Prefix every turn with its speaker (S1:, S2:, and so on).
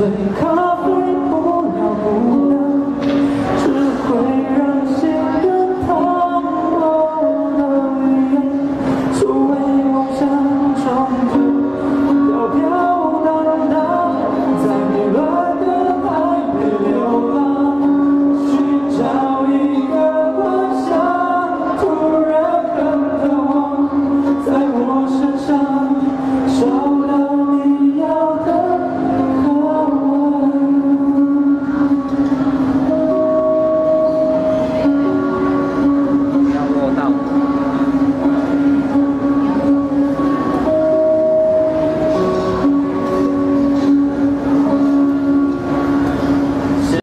S1: when you come